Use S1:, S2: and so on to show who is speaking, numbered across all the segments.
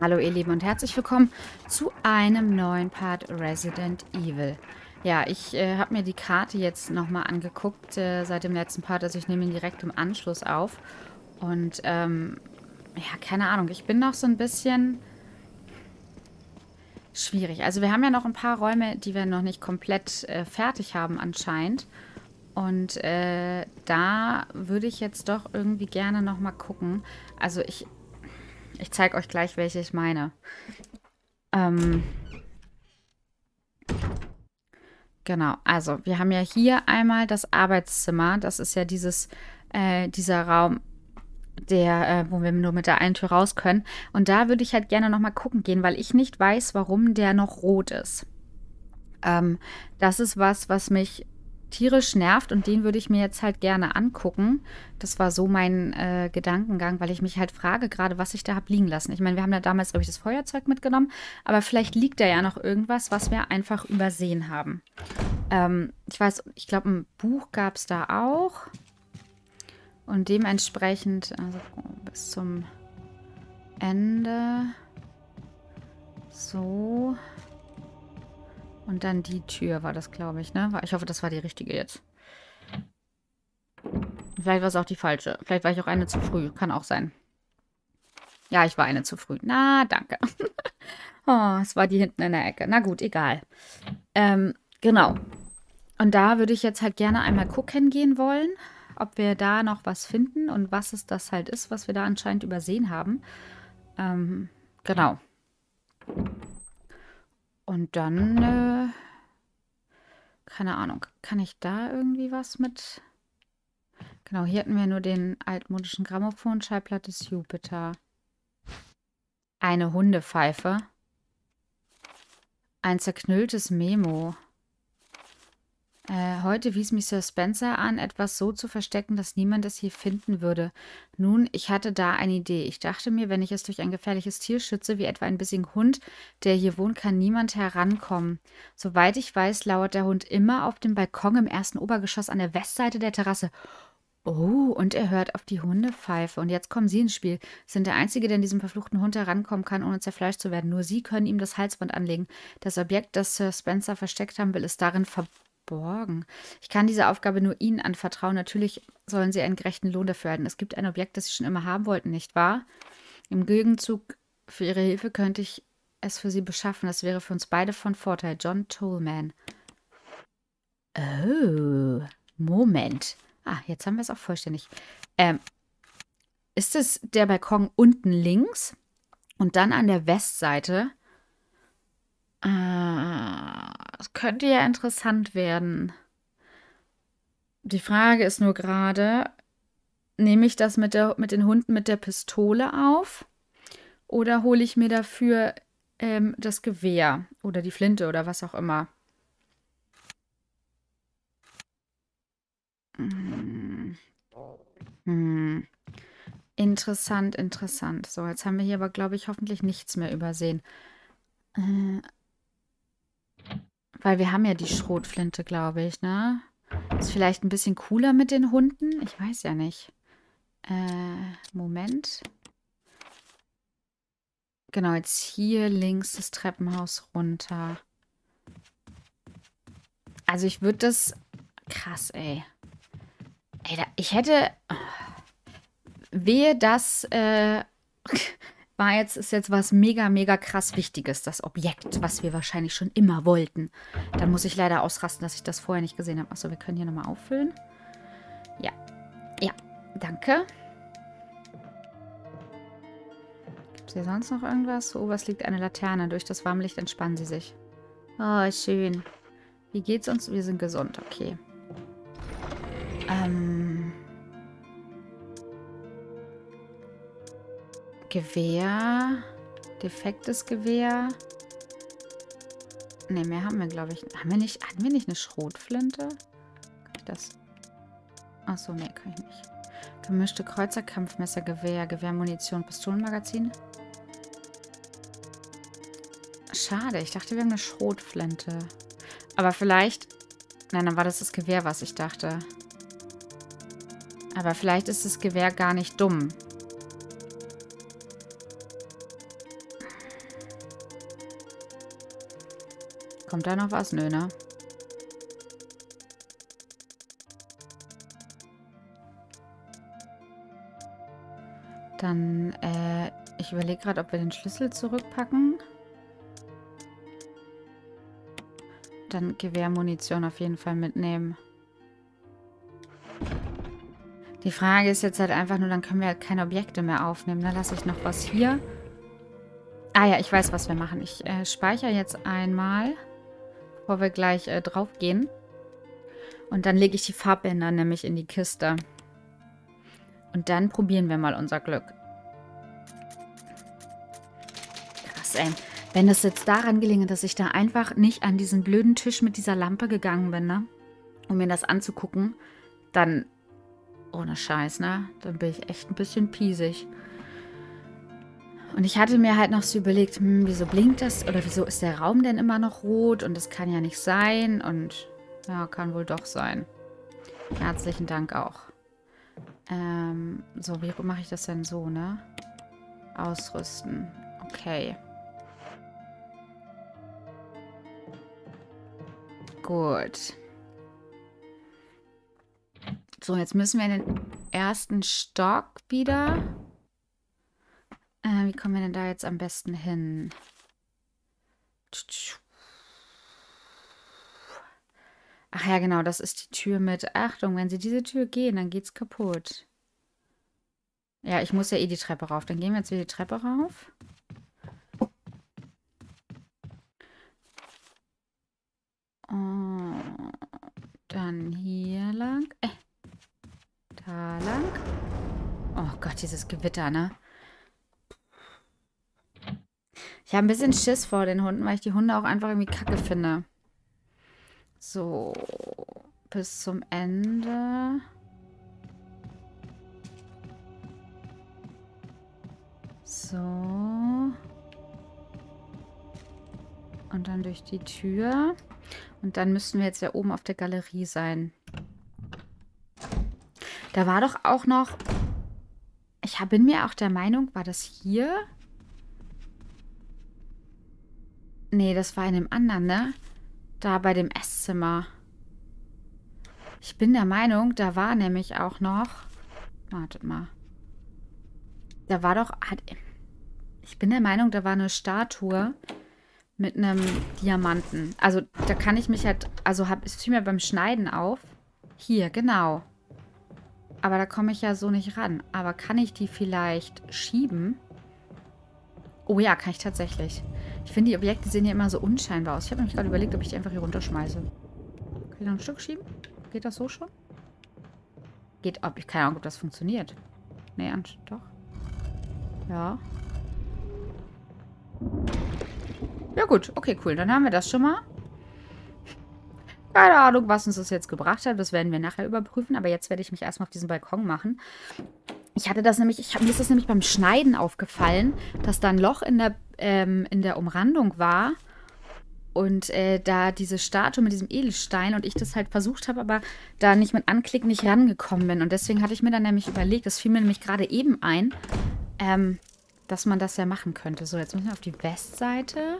S1: Hallo ihr Lieben und herzlich willkommen zu einem neuen Part Resident Evil. Ja, ich äh, habe mir die Karte jetzt nochmal angeguckt äh, seit dem letzten Part. Also ich nehme ihn direkt im Anschluss auf. Und ähm, ja, keine Ahnung, ich bin noch so ein bisschen schwierig. Also wir haben ja noch ein paar Räume, die wir noch nicht komplett äh, fertig haben anscheinend. Und äh, da würde ich jetzt doch irgendwie gerne nochmal gucken. Also ich ich zeige euch gleich, welche ich meine. Ähm genau, also wir haben ja hier einmal das Arbeitszimmer. Das ist ja dieses, äh, dieser Raum, der, äh, wo wir nur mit der einen Tür raus können. Und da würde ich halt gerne nochmal gucken gehen, weil ich nicht weiß, warum der noch rot ist. Ähm, das ist was, was mich tierisch nervt und den würde ich mir jetzt halt gerne angucken. Das war so mein äh, Gedankengang, weil ich mich halt frage gerade, was ich da habe liegen lassen. Ich meine, wir haben da damals, glaube ich, das Feuerzeug mitgenommen, aber vielleicht liegt da ja noch irgendwas, was wir einfach übersehen haben. Ähm, ich weiß, ich glaube, ein Buch gab es da auch. Und dementsprechend, also bis zum Ende. So. Und dann die Tür war das, glaube ich, ne? Ich hoffe, das war die richtige jetzt. Vielleicht war es auch die falsche. Vielleicht war ich auch eine zu früh. Kann auch sein. Ja, ich war eine zu früh. Na, danke. oh, es war die hinten in der Ecke. Na gut, egal. Ähm, genau. Und da würde ich jetzt halt gerne einmal gucken gehen wollen, ob wir da noch was finden und was es das halt ist, was wir da anscheinend übersehen haben. Ähm, genau. Und dann, äh, keine Ahnung, kann ich da irgendwie was mit? Genau, hier hatten wir nur den altmodischen Grammophon, Schallplatte Jupiter. Eine Hundepfeife. Ein zerknülltes Memo. Äh, heute wies mich Sir Spencer an, etwas so zu verstecken, dass niemand es hier finden würde. Nun, ich hatte da eine Idee. Ich dachte mir, wenn ich es durch ein gefährliches Tier schütze, wie etwa ein bissigen Hund, der hier wohnt, kann niemand herankommen. Soweit ich weiß, lauert der Hund immer auf dem Balkon im ersten Obergeschoss an der Westseite der Terrasse. Oh, und er hört auf die Hundepfeife. Und jetzt kommen Sie ins Spiel. Sie sind der Einzige, der an diesem verfluchten Hund herankommen kann, ohne zerfleischt zu werden. Nur Sie können ihm das Halsband anlegen. Das Objekt, das Sir Spencer versteckt haben will, ist darin verborgen Borgen. Ich kann diese Aufgabe nur Ihnen anvertrauen. Natürlich sollen Sie einen gerechten Lohn dafür erhalten. Es gibt ein Objekt, das Sie schon immer haben wollten, nicht wahr? Im Gegenzug für Ihre Hilfe könnte ich es für Sie beschaffen. Das wäre für uns beide von Vorteil. John Tollman. Oh, Moment. Ah, jetzt haben wir es auch vollständig. Ähm, ist es der Balkon unten links und dann an der Westseite? Ah, das könnte ja interessant werden. Die Frage ist nur gerade, nehme ich das mit, der, mit den Hunden mit der Pistole auf oder hole ich mir dafür ähm, das Gewehr oder die Flinte oder was auch immer? Hm. Hm. Interessant, interessant. So, jetzt haben wir hier aber, glaube ich, hoffentlich nichts mehr übersehen. Äh, weil wir haben ja die Schrotflinte, glaube ich, ne? Ist vielleicht ein bisschen cooler mit den Hunden? Ich weiß ja nicht. Äh, Moment. Genau, jetzt hier links das Treppenhaus runter. Also ich würde das... Krass, ey. Ey, da, ich hätte... Wehe das... Äh, war jetzt, ist jetzt was mega, mega krass Wichtiges, das Objekt, was wir wahrscheinlich schon immer wollten. Dann muss ich leider ausrasten, dass ich das vorher nicht gesehen habe. Achso, wir können hier nochmal auffüllen. Ja. Ja, danke. Gibt es hier sonst noch irgendwas? Oh, was liegt eine Laterne. Durch das Warmlicht entspannen sie sich. Oh, schön. Wie geht's uns? Wir sind gesund, okay. Ähm... Gewehr. Defektes Gewehr. Ne, mehr haben wir, glaube ich. Haben wir nicht, hatten wir nicht eine Schrotflinte? Kann ich das? Achso, ne, kann ich nicht. Gemischte Kreuzerkampfmesser, Gewehr, Gewehrmunition, Pistolenmagazin. Schade, ich dachte, wir haben eine Schrotflinte. Aber vielleicht... Nein, dann war das das Gewehr, was ich dachte. Aber vielleicht ist das Gewehr gar nicht dumm. Kommt da noch was? Nö, ne? Dann, äh, ich überlege gerade, ob wir den Schlüssel zurückpacken. Dann Gewehrmunition auf jeden Fall mitnehmen. Die Frage ist jetzt halt einfach nur, dann können wir halt keine Objekte mehr aufnehmen. Dann lasse ich noch was hier. Ah ja, ich weiß, was wir machen. Ich äh, speichere jetzt einmal, bevor wir gleich äh, drauf gehen. Und dann lege ich die Farbbänder nämlich in die Kiste. Und dann probieren wir mal unser Glück. Krass, ey. Wenn es jetzt daran gelinge, dass ich da einfach nicht an diesen blöden Tisch mit dieser Lampe gegangen bin, ne? Um mir das anzugucken, dann, ohne Scheiß, ne? Dann bin ich echt ein bisschen piesig. Und ich hatte mir halt noch so überlegt, hm, wieso blinkt das oder wieso ist der Raum denn immer noch rot und das kann ja nicht sein und ja, kann wohl doch sein. Herzlichen Dank auch. Ähm, so, wie mache ich das denn so, ne? Ausrüsten. Okay. Gut. So, jetzt müssen wir in den ersten Stock wieder. Wie kommen wir denn da jetzt am besten hin? Ach ja, genau, das ist die Tür mit... Achtung, wenn Sie diese Tür gehen, dann geht's kaputt. Ja, ich muss ja eh die Treppe rauf. Dann gehen wir jetzt wieder die Treppe rauf. Und dann hier lang. Äh, da lang. Oh Gott, dieses Gewitter, ne? Ich habe ein bisschen Schiss vor den Hunden, weil ich die Hunde auch einfach irgendwie kacke finde. So, bis zum Ende. So. Und dann durch die Tür. Und dann müssten wir jetzt ja oben auf der Galerie sein. Da war doch auch noch... Ich bin mir auch der Meinung, war das hier? Nee, das war in dem anderen, ne? Da bei dem Esszimmer. Ich bin der Meinung, da war nämlich auch noch... Wartet mal. Da war doch... Ich bin der Meinung, da war eine Statue mit einem Diamanten. Also da kann ich mich halt... Also hab, es fiel mir beim Schneiden auf. Hier, genau. Aber da komme ich ja so nicht ran. Aber kann ich die vielleicht schieben? Oh ja, kann ich tatsächlich. Ich finde, die Objekte sehen ja immer so unscheinbar aus. Ich habe nämlich gerade überlegt, ob ich die einfach hier runterschmeiße. Kann ich noch ein Stück schieben? Geht das so schon? Geht, ob ich keine Ahnung, ob das funktioniert. Nee, doch. Ja. Ja gut, okay, cool. Dann haben wir das schon mal. Keine Ahnung, was uns das jetzt gebracht hat. Das werden wir nachher überprüfen. Aber jetzt werde ich mich erstmal auf diesen Balkon machen. Ich hatte das nämlich, ich, mir ist das nämlich beim Schneiden aufgefallen, dass da ein Loch in der, ähm, in der Umrandung war. Und äh, da diese Statue mit diesem Edelstein und ich das halt versucht habe, aber da nicht mit Anklick nicht rangekommen bin. Und deswegen hatte ich mir dann nämlich überlegt, das fiel mir nämlich gerade eben ein, ähm, dass man das ja machen könnte. So, jetzt müssen wir auf die Westseite.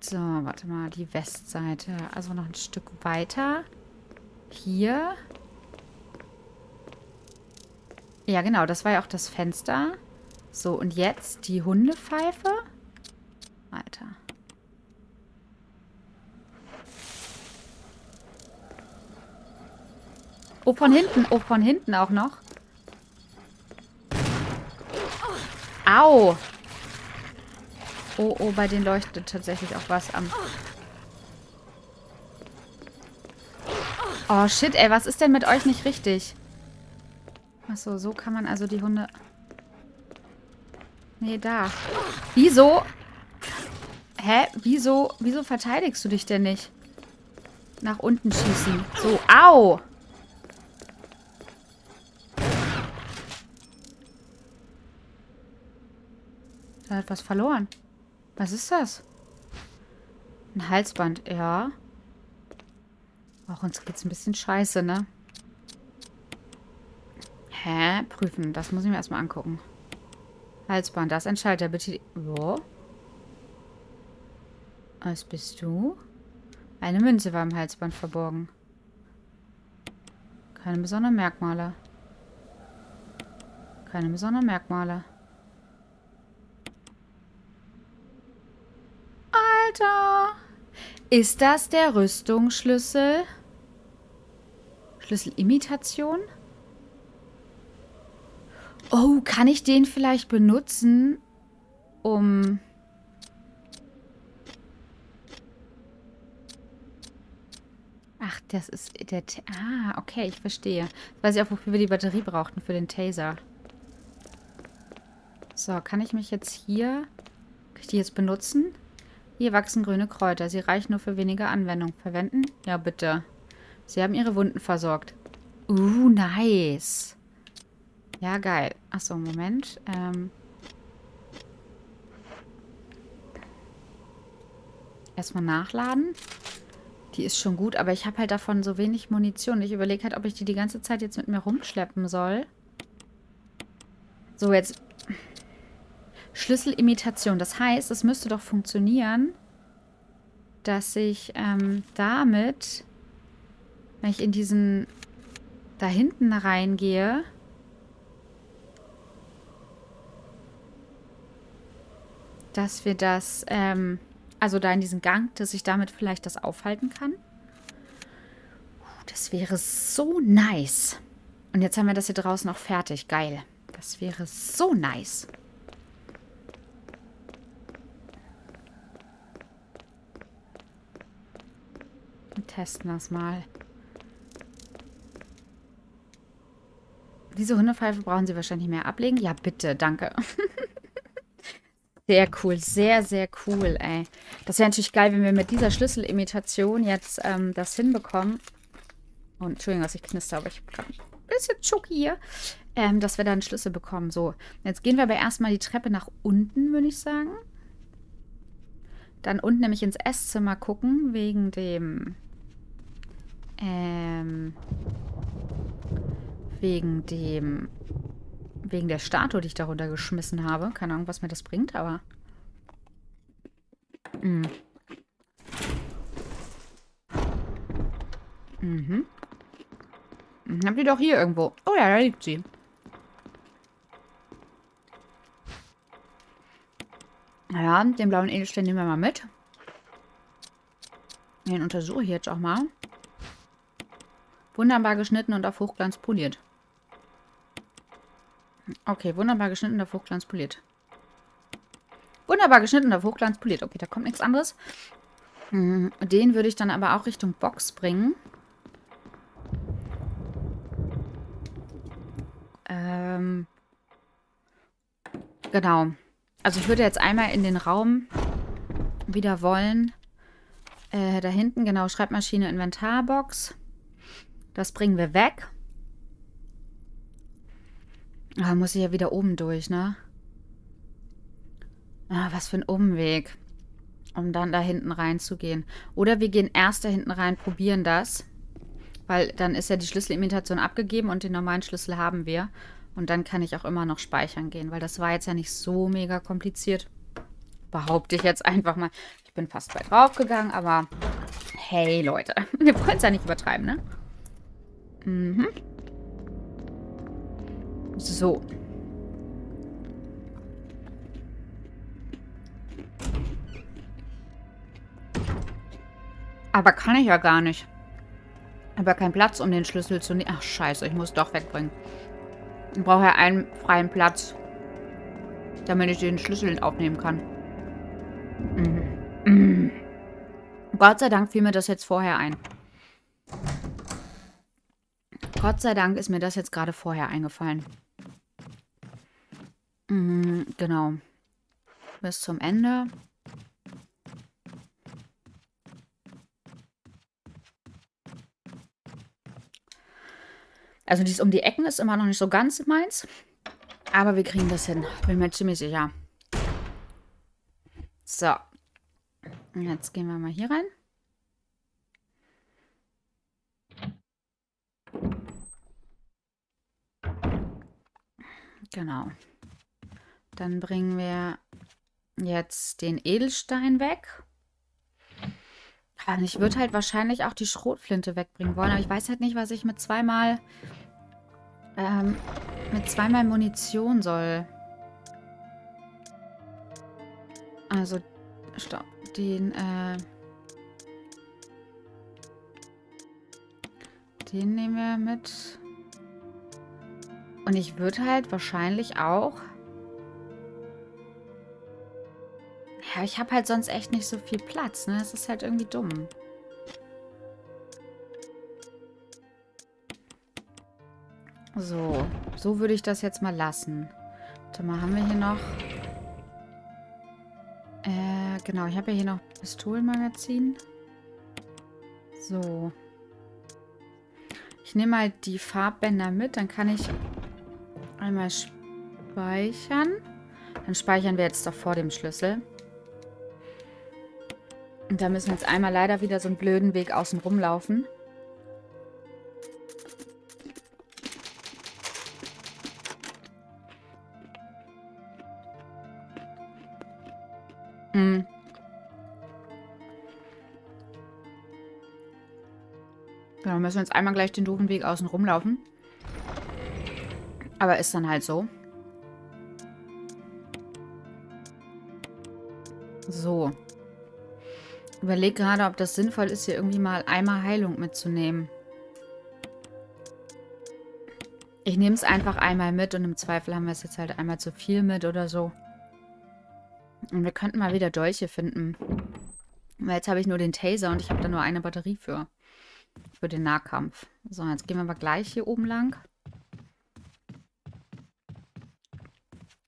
S1: So, warte mal, die Westseite. Also noch ein Stück weiter. Hier. Ja, genau, das war ja auch das Fenster. So, und jetzt die Hundepfeife. Weiter. Oh, von hinten. Oh, von hinten auch noch. Au. Oh, oh, bei denen leuchtet tatsächlich auch was am... Oh, shit, ey, was ist denn mit euch nicht richtig? Achso, so kann man also die Hunde... Nee, da. Wieso? Hä? Wieso? Wieso verteidigst du dich denn nicht? Nach unten schießen. So, au! Da hat was verloren. Was ist das? Ein Halsband, ja. Auch uns geht's ein bisschen scheiße, ne? Hä? Prüfen. Das muss ich mir erstmal angucken. Halsband. Das ist ein Schalter. Bitte. Jo. Was bist du? Eine Münze war im Halsband verborgen. Keine besonderen Merkmale. Keine besonderen Merkmale. Alter! Ist das der Rüstungsschlüssel? Schlüsselimitation? Oh, kann ich den vielleicht benutzen, um... Ach, das ist der... Ta ah, okay, ich verstehe. Jetzt weiß ich auch, wofür wir die Batterie brauchten, für den Taser. So, kann ich mich jetzt hier... Kann ich die jetzt benutzen? Hier wachsen grüne Kräuter. Sie reichen nur für wenige Anwendung. Verwenden? Ja, bitte. Sie haben ihre Wunden versorgt. Uh, nice. Ja, geil. Achso, Moment. Ähm... Erstmal nachladen. Die ist schon gut, aber ich habe halt davon so wenig Munition. Ich überlege halt, ob ich die die ganze Zeit jetzt mit mir rumschleppen soll. So, jetzt... Schlüsselimitation. Das heißt, es müsste doch funktionieren, dass ich ähm, damit, wenn ich in diesen da hinten reingehe, dass wir das, ähm, also da in diesen Gang, dass ich damit vielleicht das aufhalten kann. Das wäre so nice. Und jetzt haben wir das hier draußen auch fertig. Geil. Das wäre so nice. Wir testen das mal. Diese Hundepfeife brauchen Sie wahrscheinlich mehr ablegen. Ja, bitte, danke. Sehr cool, sehr, sehr cool, ey. Das wäre natürlich geil, wenn wir mit dieser Schlüsselimitation jetzt ähm, das hinbekommen. Und Entschuldigung, dass ich knister, aber ich habe gerade ein bisschen Chucky hier. Ähm, dass wir da einen Schlüssel bekommen. So, jetzt gehen wir aber erstmal die Treppe nach unten, würde ich sagen. Dann unten nämlich ins Esszimmer gucken, wegen dem... Ähm... Wegen dem Wegen der Statue, die ich darunter geschmissen habe. Keine Ahnung, was mir das bringt, aber... Mm. Mhm. mhm. Hab die doch hier irgendwo. Oh ja, da liegt sie. Ja, den blauen Edelstein nehmen wir mal mit. Den untersuche ich jetzt auch mal. Wunderbar geschnitten und auf Hochglanz poliert. Okay, wunderbar geschnitten, der Hochglanz poliert. Wunderbar geschnitten, der Hochglanz poliert. Okay, da kommt nichts anderes. Mhm, den würde ich dann aber auch Richtung Box bringen. Ähm, genau. Also ich würde jetzt einmal in den Raum wieder wollen. Äh, da hinten, genau, Schreibmaschine, Inventarbox. Das bringen wir weg. Ah, muss ich ja wieder oben durch, ne? Ah, was für ein Umweg. Um dann da hinten reinzugehen. Oder wir gehen erst da hinten rein, probieren das. Weil dann ist ja die Schlüsselimitation abgegeben und den normalen Schlüssel haben wir. Und dann kann ich auch immer noch speichern gehen, weil das war jetzt ja nicht so mega kompliziert. Behaupte ich jetzt einfach mal. Ich bin fast weit draufgegangen, aber hey Leute, wir wollen es ja nicht übertreiben, ne? Mhm. So. Aber kann ich ja gar nicht. Aber kein Platz, um den Schlüssel zu nehmen. Ach, scheiße, ich muss doch wegbringen. Ich brauche ja einen freien Platz, damit ich den Schlüssel aufnehmen kann. Mhm. Mhm. Gott sei Dank fiel mir das jetzt vorher ein. Gott sei Dank ist mir das jetzt gerade vorher eingefallen. Mhm, genau. Bis zum Ende. Also dies um die Ecken ist immer noch nicht so ganz meins. Aber wir kriegen das hin. Bin mir ziemlich sicher. So. Jetzt gehen wir mal hier rein. Genau. Dann bringen wir jetzt den Edelstein weg. Und ich würde halt wahrscheinlich auch die Schrotflinte wegbringen wollen, aber ich weiß halt nicht, was ich mit zweimal ähm, mit zweimal Munition soll. Also, stopp. Den, äh... Den nehmen wir mit. Und ich würde halt wahrscheinlich auch... Ja, ich habe halt sonst echt nicht so viel Platz, ne? Das ist halt irgendwie dumm. So, so würde ich das jetzt mal lassen. Warte mal, haben wir hier noch... Äh, genau, ich habe ja hier noch Pistolenmagazin. So. Ich nehme mal die Farbbänder mit, dann kann ich einmal speichern. Dann speichern wir jetzt doch vor dem Schlüssel. Und da müssen wir jetzt einmal leider wieder so einen blöden Weg außen rumlaufen. laufen. Genau, müssen wir jetzt einmal gleich den doofen Weg außen rumlaufen. Aber ist dann halt so. So. Überleg gerade, ob das sinnvoll ist, hier irgendwie mal einmal Heilung mitzunehmen. Ich nehme es einfach einmal mit und im Zweifel haben wir es jetzt halt einmal zu viel mit oder so. Und wir könnten mal wieder Dolche finden. Weil jetzt habe ich nur den Taser und ich habe da nur eine Batterie für. Für den Nahkampf. So, jetzt gehen wir mal gleich hier oben lang.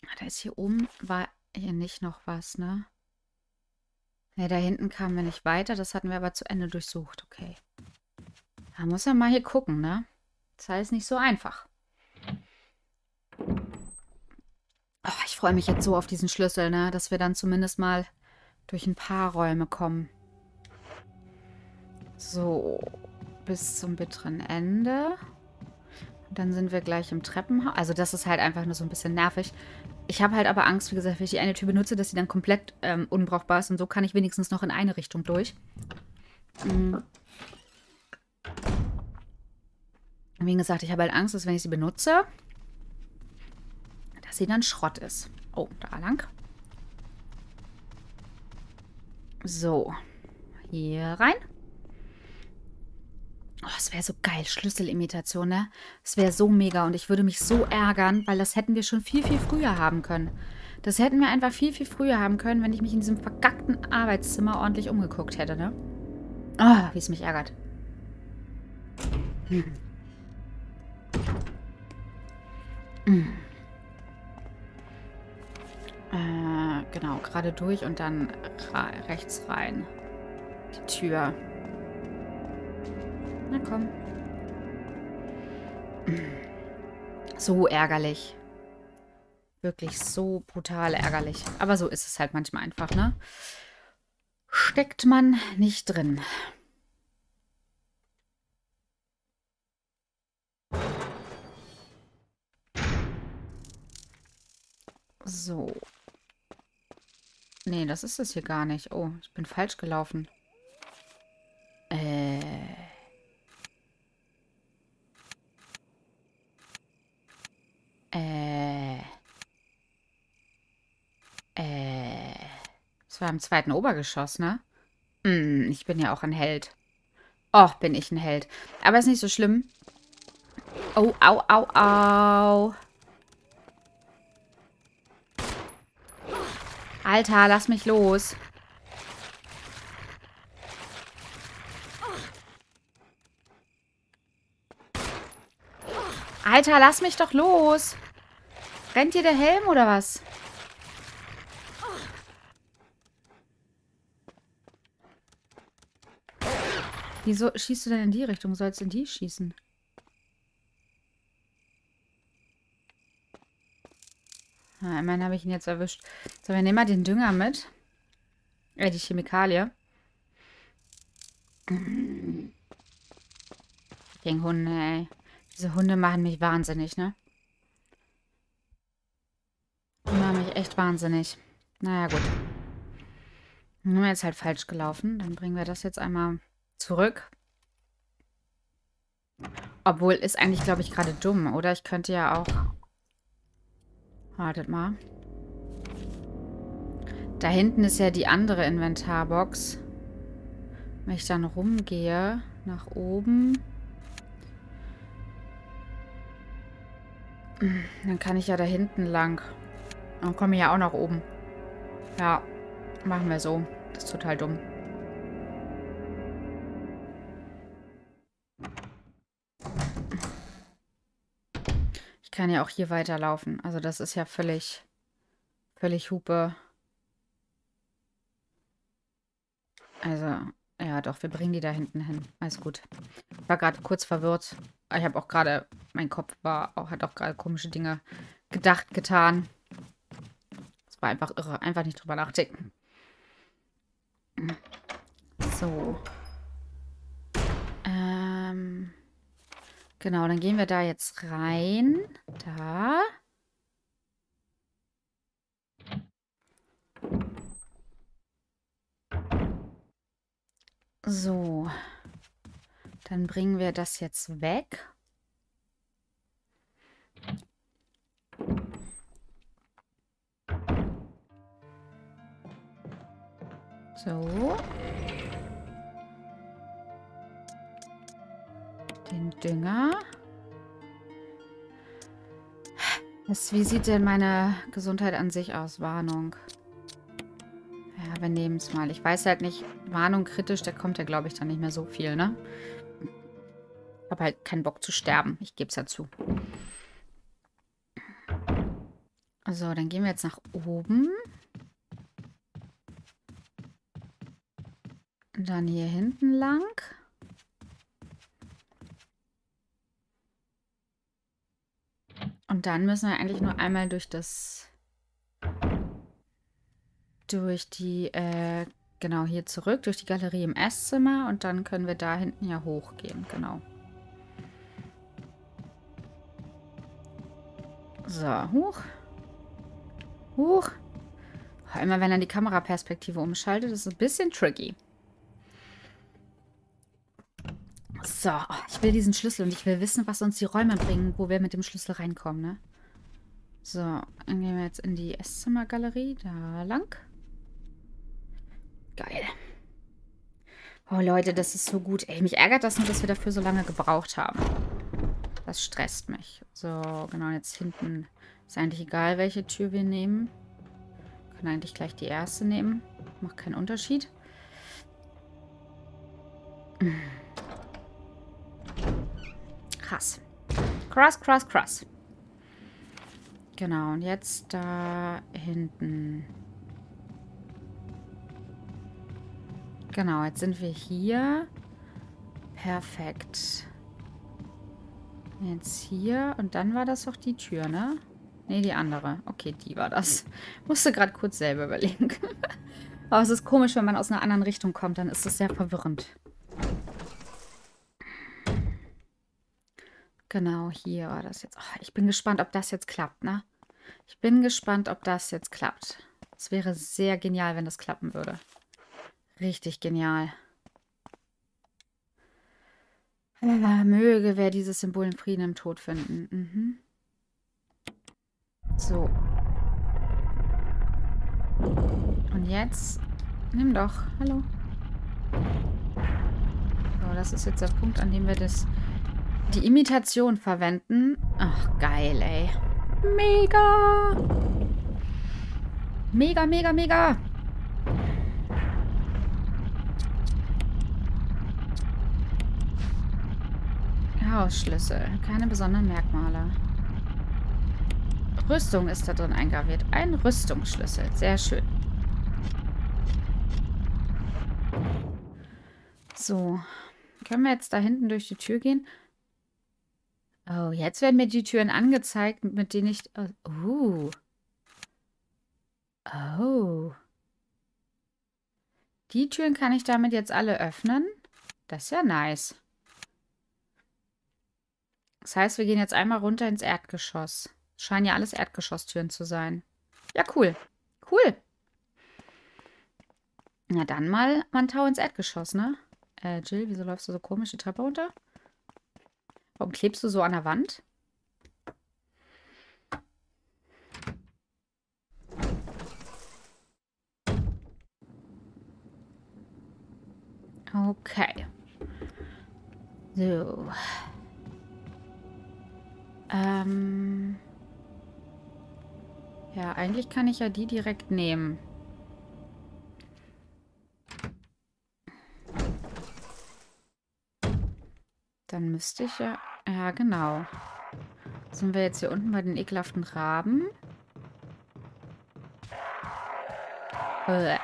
S1: Ah, da ist hier oben, war hier nicht noch was, ne? Ne, da hinten kamen wir nicht weiter. Das hatten wir aber zu Ende durchsucht. Okay. Da muss er mal hier gucken, ne? Das heißt nicht so einfach. Oh, ich freue mich jetzt so auf diesen Schlüssel, ne? Dass wir dann zumindest mal durch ein paar Räume kommen. So bis zum bitteren Ende. Und dann sind wir gleich im Treppenhaus. Also das ist halt einfach nur so ein bisschen nervig. Ich habe halt aber Angst, wie gesagt, wenn ich die eine Tür benutze, dass sie dann komplett ähm, unbrauchbar ist. Und so kann ich wenigstens noch in eine Richtung durch. Mhm. Wie gesagt, ich habe halt Angst, dass wenn ich sie benutze, dass sie dann Schrott ist. Oh, da lang. So. Hier rein. Oh, es wäre so geil. Schlüsselimitation, ne? Es wäre so mega und ich würde mich so ärgern, weil das hätten wir schon viel, viel früher haben können. Das hätten wir einfach viel, viel früher haben können, wenn ich mich in diesem vergackten Arbeitszimmer ordentlich umgeguckt hätte, ne? Oh, wie es mich ärgert. Hm. Hm. Äh, genau, gerade durch und dann rechts rein. Die Tür. Na komm. So ärgerlich. Wirklich so brutal ärgerlich. Aber so ist es halt manchmal einfach, ne? Steckt man nicht drin. So. Nee, das ist es hier gar nicht. Oh, ich bin falsch gelaufen. Äh... Äh. Äh. Das war im zweiten Obergeschoss, ne? Hm, ich bin ja auch ein Held. Och, bin ich ein Held. Aber ist nicht so schlimm. Oh, au, au, au. Alter, lass mich los. Alter, lass mich doch los. Rennt dir der Helm oder was? Wieso schießt du denn in die Richtung? Sollst du in die schießen? Ah, immerhin habe ich ihn jetzt erwischt. So, wir nehmen mal den Dünger mit. Äh, die Chemikalie. Gegen Hunde, ey. Diese Hunde machen mich wahnsinnig, ne? Die machen mich echt wahnsinnig. Naja, gut. Nur jetzt halt falsch gelaufen. Dann bringen wir das jetzt einmal zurück. Obwohl, ist eigentlich, glaube ich, gerade dumm, oder? Ich könnte ja auch... Wartet mal. Da hinten ist ja die andere Inventarbox. Wenn ich dann rumgehe, nach oben... Dann kann ich ja da hinten lang. Dann komme ich ja auch nach oben. Ja, machen wir so. Das ist total dumm. Kann ja auch hier weiterlaufen. Also das ist ja völlig, völlig Hupe. Also, ja doch, wir bringen die da hinten hin. Alles gut. Ich war gerade kurz verwirrt. Ich habe auch gerade, mein Kopf war, auch, hat auch gerade komische Dinge gedacht, getan. Es war einfach irre. Einfach nicht drüber nachdenken. So. Genau, dann gehen wir da jetzt rein. Da. So. Dann bringen wir das jetzt weg. So. Den Dünger. Das, wie sieht denn meine Gesundheit an sich aus? Warnung. Ja, wir nehmen es mal. Ich weiß halt nicht, Warnung kritisch, da kommt ja, glaube ich, dann nicht mehr so viel, ne? Ich habe halt keinen Bock zu sterben. Ich gebe es ja zu. So, dann gehen wir jetzt nach oben. Dann hier hinten lang. Und dann müssen wir eigentlich nur einmal durch das... Durch die, äh, genau, hier zurück, durch die Galerie im Esszimmer. Und dann können wir da hinten ja hochgehen, genau. So, hoch. Hoch. Immer wenn er die Kameraperspektive umschaltet, ist es ein bisschen tricky. So, ich will diesen Schlüssel und ich will wissen, was uns die Räume bringen, wo wir mit dem Schlüssel reinkommen, ne? So, dann gehen wir jetzt in die Esszimmergalerie, da lang. Geil. Oh, Leute, das ist so gut. Ey, mich ärgert das nur, dass wir dafür so lange gebraucht haben. Das stresst mich. So, genau, jetzt hinten ist eigentlich egal, welche Tür wir nehmen. Wir können eigentlich gleich die erste nehmen. Macht keinen Unterschied. Krass. Krass, krass, krass. Genau, und jetzt da hinten. Genau, jetzt sind wir hier. Perfekt. Jetzt hier. Und dann war das doch die Tür, ne? Ne, die andere. Okay, die war das. Musste gerade kurz selber überlegen. Aber es ist komisch, wenn man aus einer anderen Richtung kommt. Dann ist es sehr verwirrend. Genau, hier war das jetzt. Oh, ich bin gespannt, ob das jetzt klappt, ne? Ich bin gespannt, ob das jetzt klappt. Es wäre sehr genial, wenn das klappen würde. Richtig genial. Ah, möge wer dieses Symbol in Frieden im Tod finden. Mhm. So. Und jetzt? Nimm doch. Hallo. So, das ist jetzt der Punkt, an dem wir das die Imitation verwenden. Ach, geil, ey. Mega. Mega, mega, mega. Hausschlüssel. Keine besonderen Merkmale. Rüstung ist da drin eingraviert. Ein Rüstungsschlüssel. Sehr schön. So. Können wir jetzt da hinten durch die Tür gehen? Oh, jetzt werden mir die Türen angezeigt, mit denen ich... Oh. Oh. Die Türen kann ich damit jetzt alle öffnen? Das ist ja nice. Das heißt, wir gehen jetzt einmal runter ins Erdgeschoss. Scheinen ja alles Erdgeschosstüren zu sein. Ja, cool. Cool. Na dann mal Mantau ins Erdgeschoss, ne? Äh, Jill, wieso läufst du so komisch die Treppe runter? Warum klebst du so an der Wand? Okay. So. Ähm. Ja, eigentlich kann ich ja die direkt nehmen. Dann müsste ich ja... Ja, genau. Sind wir jetzt hier unten bei den ekelhaften Raben? Äh.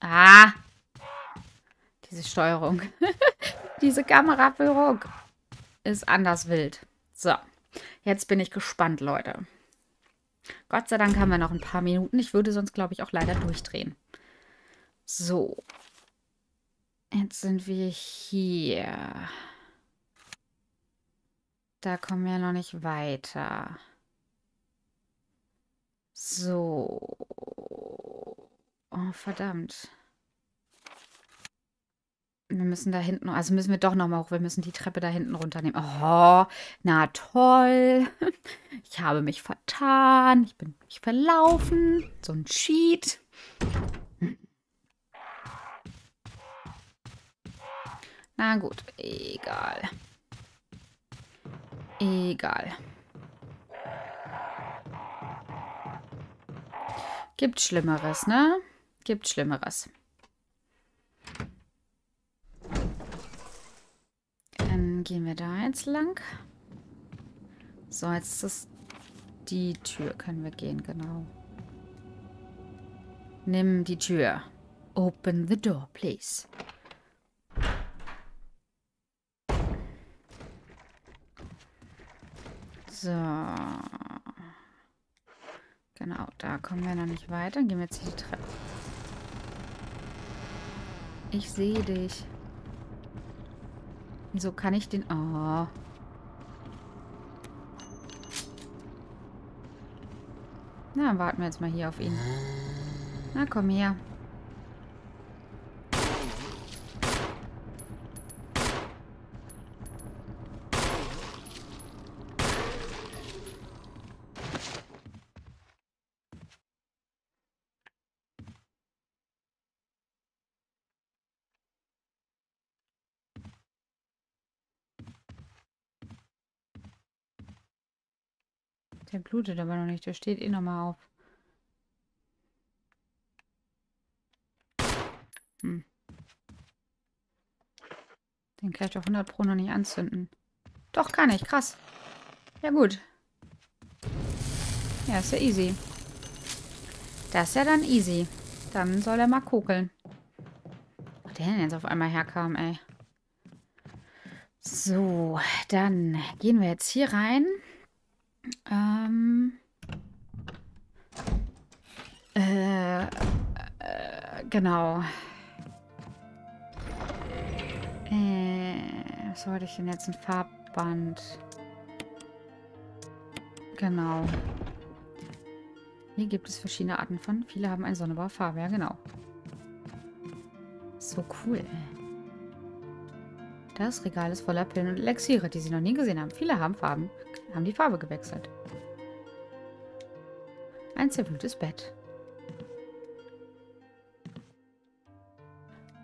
S1: Ah! Diese Steuerung. Diese Kameraführung ist anders wild. So, jetzt bin ich gespannt, Leute. Gott sei Dank haben wir noch ein paar Minuten. Ich würde sonst, glaube ich, auch leider durchdrehen. So. Jetzt sind wir hier. Da kommen wir noch nicht weiter. So. Oh, verdammt. Wir müssen da hinten, also müssen wir doch nochmal hoch. Wir müssen die Treppe da hinten runternehmen. Oh, na toll. Ich habe mich vertan. Ich bin mich verlaufen. So ein Cheat. Na gut, egal. Egal. Gibt Schlimmeres, ne? Gibt Schlimmeres. gehen wir da jetzt lang. So, jetzt ist die Tür. Können wir gehen, genau. Nimm die Tür. Open the door, please. So. Genau, da kommen wir noch nicht weiter. Gehen wir jetzt hier die Treppe. Ich sehe dich. Wieso kann ich den... Oh. Na, warten wir jetzt mal hier auf ihn. Na, komm her. Der blutet aber noch nicht. Der steht eh nochmal auf. Hm. Den kann ich doch 100 Pro noch nicht anzünden. Doch, kann ich. Krass. Ja, gut. Ja, ist ja easy. Das ist ja dann easy. Dann soll er mal kugeln. Wo der denn jetzt auf einmal herkam, ey. So, dann gehen wir jetzt hier rein. Ähm. Äh, äh, genau. Äh, was wollte ich denn jetzt? Ein Farbband. Genau. Hier gibt es verschiedene Arten von. Viele haben eine sonderbare Farbe. Ja, genau. So cool. Das Regal ist voller Pillen und Elixiere, die Sie noch nie gesehen haben. Viele haben Farben, haben die Farbe gewechselt. Ein zerwühltes Bett.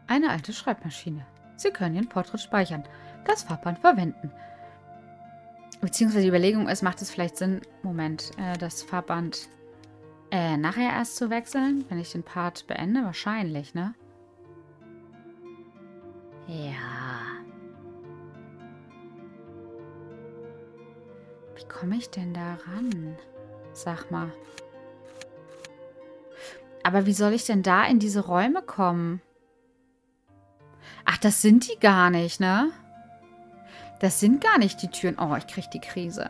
S1: Eine alte Schreibmaschine. Sie können Ihren Porträt speichern. Das Farbband verwenden. Beziehungsweise die Überlegung ist, macht es vielleicht Sinn, Moment, äh, das Farbband äh, nachher erst zu wechseln, wenn ich den Part beende? Wahrscheinlich, ne? Ja. Komme ich denn da ran? Sag mal. Aber wie soll ich denn da in diese Räume kommen? Ach, das sind die gar nicht, ne? Das sind gar nicht die Türen. Oh, ich krieg die Krise.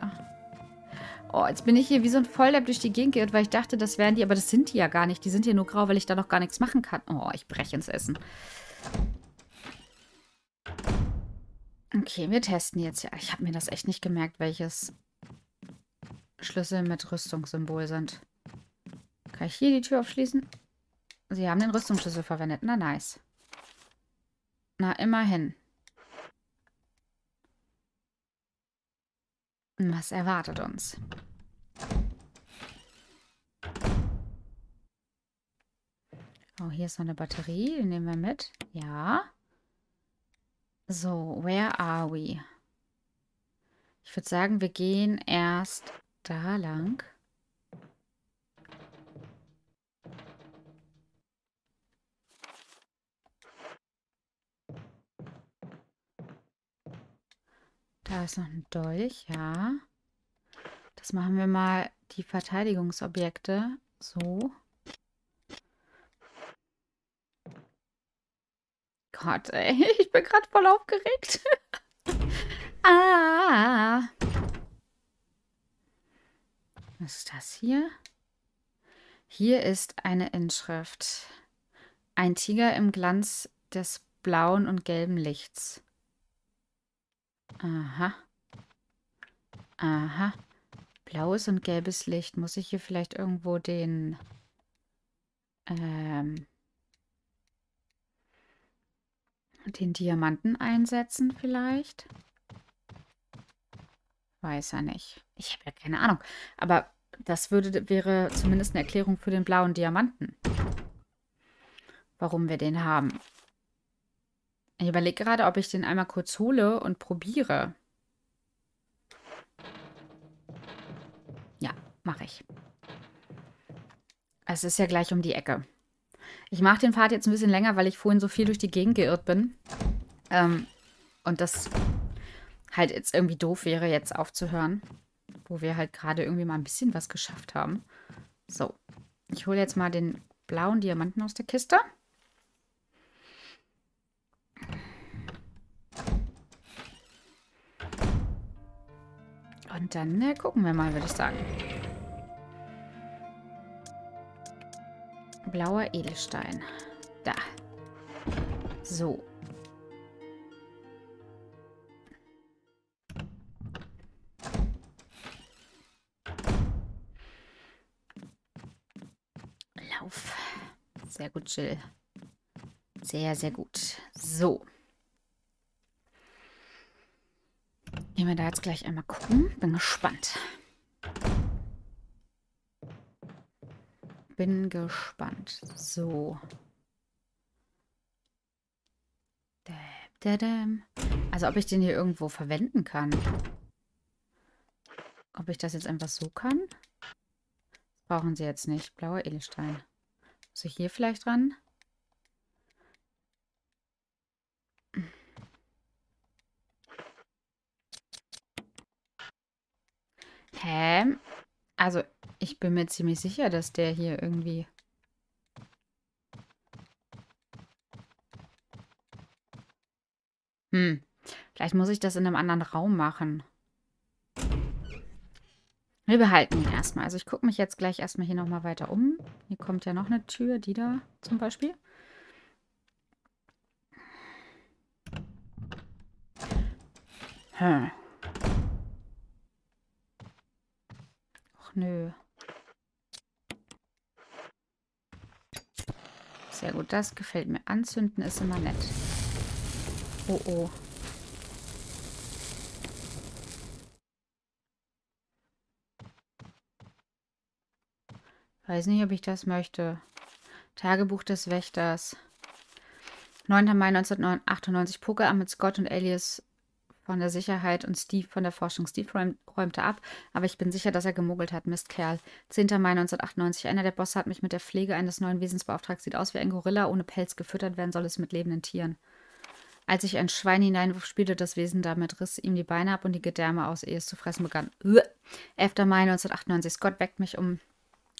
S1: Oh, jetzt bin ich hier wie so ein Volldepp durch die Gegend geirrt, weil ich dachte, das wären die, aber das sind die ja gar nicht. Die sind hier nur grau, weil ich da noch gar nichts machen kann. Oh, ich breche ins Essen. Okay, wir testen jetzt ja. Ich habe mir das echt nicht gemerkt, welches Schlüssel mit Rüstungssymbol sind. Kann ich hier die Tür aufschließen? Sie haben den Rüstungsschlüssel verwendet. Na, nice. Na, immerhin. Was erwartet uns? Oh, hier ist noch eine Batterie. Die nehmen wir mit. Ja. So, where are we? Ich würde sagen, wir gehen erst da lang. Da ist noch ein Dolch, ja. Das machen wir mal die Verteidigungsobjekte so. Gott, ey, ich bin gerade voll aufgeregt. ah. Was ist das hier? Hier ist eine Inschrift. Ein Tiger im Glanz des blauen und gelben Lichts. Aha. Aha. Blaues und gelbes Licht. Muss ich hier vielleicht irgendwo den... Ähm, den Diamanten einsetzen vielleicht? Weiß er nicht. Ich habe ja keine Ahnung. Aber das würde, wäre zumindest eine Erklärung für den blauen Diamanten. Warum wir den haben. Ich überlege gerade, ob ich den einmal kurz hole und probiere. Ja, mache ich. Es ist ja gleich um die Ecke. Ich mache den Pfad jetzt ein bisschen länger, weil ich vorhin so viel durch die Gegend geirrt bin. Ähm, und das halt jetzt irgendwie doof wäre, jetzt aufzuhören. Wo wir halt gerade irgendwie mal ein bisschen was geschafft haben. So. Ich hole jetzt mal den blauen Diamanten aus der Kiste. Und dann äh, gucken wir mal, würde ich sagen. Blauer Edelstein. Da. So. Sehr gut, Jill. Sehr, sehr gut. So. Gehen wir da jetzt gleich einmal gucken. Bin gespannt. Bin gespannt. So. Also ob ich den hier irgendwo verwenden kann. Ob ich das jetzt einfach so kann? Brauchen sie jetzt nicht. Blauer Edelstein. Ich hier vielleicht ran? Hä? Also, ich bin mir ziemlich sicher, dass der hier irgendwie... Hm. Vielleicht muss ich das in einem anderen Raum machen. Wir behalten ihn erstmal. Also ich gucke mich jetzt gleich erstmal hier nochmal weiter um. Hier kommt ja noch eine Tür, die da zum Beispiel. Hm. nö. Sehr gut, das gefällt mir. Anzünden ist immer nett. Oh, oh. Weiß nicht, ob ich das möchte. Tagebuch des Wächters. 9. Mai 1998. Pokerabend mit Scott und Alias von der Sicherheit und Steve von der Forschung. Steve räum, räumte ab, aber ich bin sicher, dass er gemogelt hat. Mistkerl. 10. Mai 1998. Einer der Bosse hat mich mit der Pflege eines neuen Wesens beauftragt. Sieht aus wie ein Gorilla, ohne Pelz. Gefüttert werden soll es mit lebenden Tieren. Als ich ein Schwein hineinwurf, spielte das Wesen damit, riss ihm die Beine ab und die Gedärme aus, ehe es zu fressen begann. 11. Mai 1998. Scott weckt mich um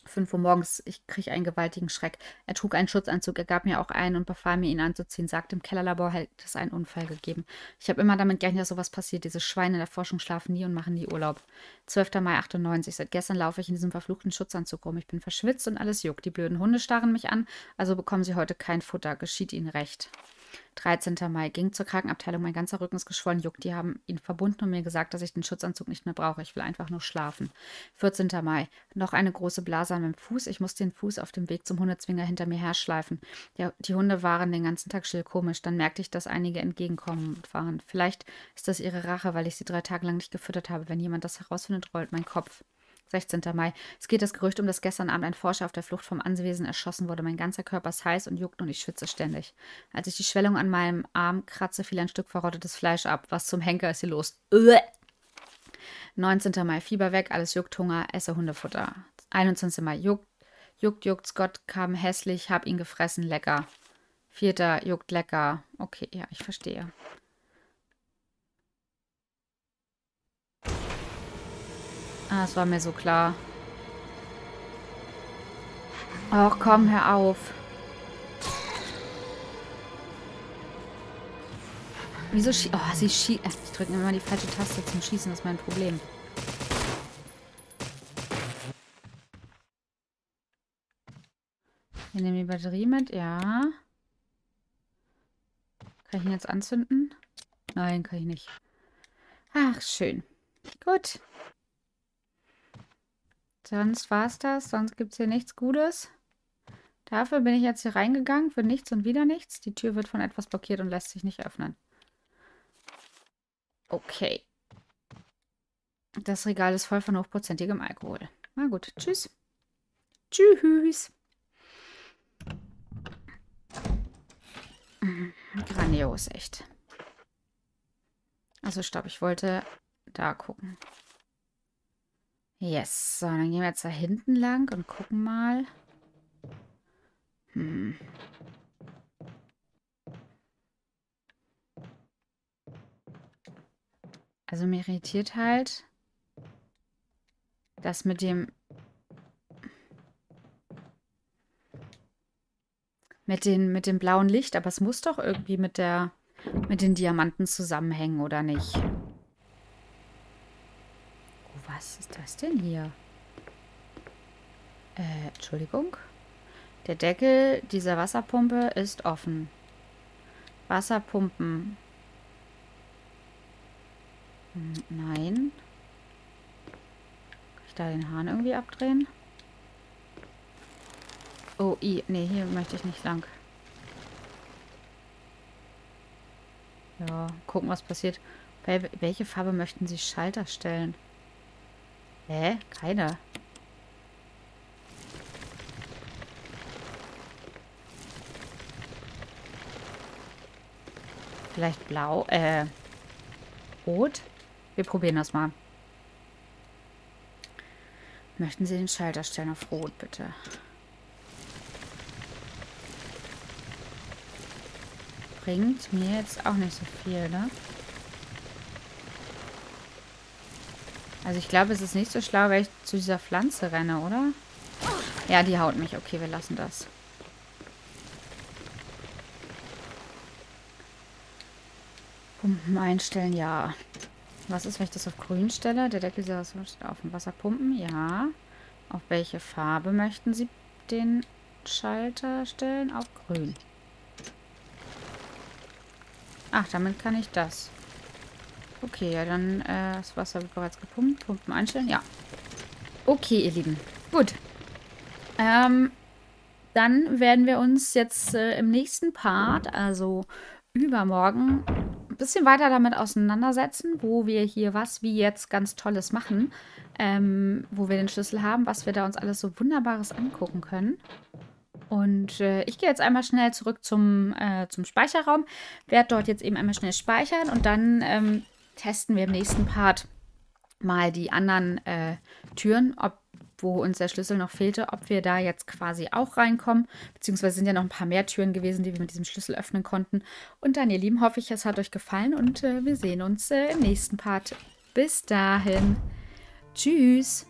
S1: 5 Uhr morgens, ich kriege einen gewaltigen Schreck. Er trug einen Schutzanzug, er gab mir auch einen und befahl mir, ihn anzuziehen, sagte, im Kellerlabor hätte es einen Unfall gegeben. Ich habe immer damit gerechnet, dass sowas passiert. Diese Schweine in der Forschung schlafen nie und machen nie Urlaub. 12. Mai 98. Seit gestern laufe ich in diesem verfluchten Schutzanzug rum. Ich bin verschwitzt und alles juckt. Die blöden Hunde starren mich an, also bekommen sie heute kein Futter. Geschieht ihnen recht. 13. Mai. Ging zur Krankenabteilung. Mein ganzer Rücken ist geschwollen, juckt. Die haben ihn verbunden und mir gesagt, dass ich den Schutzanzug nicht mehr brauche. Ich will einfach nur schlafen. 14. Mai. Noch eine große Blase an meinem Fuß. Ich muss den Fuß auf dem Weg zum Hundezwinger hinter mir herschleifen. Ja, die Hunde waren den ganzen Tag still komisch. Dann merkte ich, dass einige entgegenkommen waren. Vielleicht ist das ihre Rache, weil ich sie drei Tage lang nicht gefüttert habe. Wenn jemand das herausfindet, rollt mein Kopf. 16. Mai. Es geht das Gerücht um, dass gestern Abend ein Forscher auf der Flucht vom Anwesen erschossen wurde. Mein ganzer Körper ist heiß und juckt und ich schwitze ständig. Als ich die Schwellung an meinem Arm kratze, fiel ein Stück verrottetes Fleisch ab. Was zum Henker ist hier los? Uäh. 19. Mai. Fieber weg, alles juckt, Hunger, esse Hundefutter. 21. Mai. Juckt, juckt, juckt, Scott kam hässlich, hab ihn gefressen, lecker. 4. Juckt, lecker. Okay, ja, ich verstehe. Ah, es war mir so klar. Ach komm, hör auf. Wieso schießt... Oh, sie schießt... Äh, ich drücke immer die falsche Taste zum Schießen, das ist mein Problem. Wir nehmen die Batterie mit, ja. Kann ich ihn jetzt anzünden? Nein, kann ich nicht. Ach, schön. Gut. Sonst war es das. Sonst gibt es hier nichts Gutes. Dafür bin ich jetzt hier reingegangen. Für nichts und wieder nichts. Die Tür wird von etwas blockiert und lässt sich nicht öffnen. Okay. Das Regal ist voll von hochprozentigem Alkohol. Na gut. Tschüss. Tschüss. Grandios, echt. Also stopp, ich wollte da gucken. Yes. So, dann gehen wir jetzt da hinten lang und gucken mal. Hm. Also mir irritiert halt, das mit dem mit den mit dem blauen Licht, aber es muss doch irgendwie mit der mit den Diamanten zusammenhängen oder nicht? Was ist das denn hier? Äh, Entschuldigung. Der Deckel dieser Wasserpumpe ist offen. Wasserpumpen. Hm, nein. Kann ich da den Hahn irgendwie abdrehen? Oh, i. Nee, hier möchte ich nicht lang. Ja, gucken, was passiert. Welche Farbe möchten Sie Schalter stellen? Hä? Keine. Vielleicht blau, äh, rot? Wir probieren das mal. Möchten Sie den Schalter stellen auf rot, bitte? Bringt mir jetzt auch nicht so viel, ne? Also ich glaube, es ist nicht so schlau, wenn ich zu dieser Pflanze renne, oder? Ja, die haut mich. Okay, wir lassen das. Pumpen einstellen, ja. Was ist, wenn ich das auf grün stelle? Der Deckel steht auf dem Wasserpumpen, ja. Auf welche Farbe möchten Sie den Schalter stellen? Auf grün. Ach, damit kann ich das. Okay, ja, dann äh, das Wasser wird bereits gepumpt. Pumpen einstellen, ja. Okay, ihr Lieben. Gut. Ähm, dann werden wir uns jetzt äh, im nächsten Part, also übermorgen, ein bisschen weiter damit auseinandersetzen, wo wir hier was wie jetzt ganz Tolles machen. Ähm, wo wir den Schlüssel haben, was wir da uns alles so Wunderbares angucken können. Und äh, ich gehe jetzt einmal schnell zurück zum, äh, zum Speicherraum, werde dort jetzt eben einmal schnell speichern und dann ähm, testen wir im nächsten Part mal die anderen äh, Türen, ob wo uns der Schlüssel noch fehlte, ob wir da jetzt quasi auch reinkommen. Beziehungsweise sind ja noch ein paar mehr Türen gewesen, die wir mit diesem Schlüssel öffnen konnten. Und dann, ihr Lieben, hoffe ich, es hat euch gefallen und äh, wir sehen uns äh, im nächsten Part. Bis dahin. Tschüss.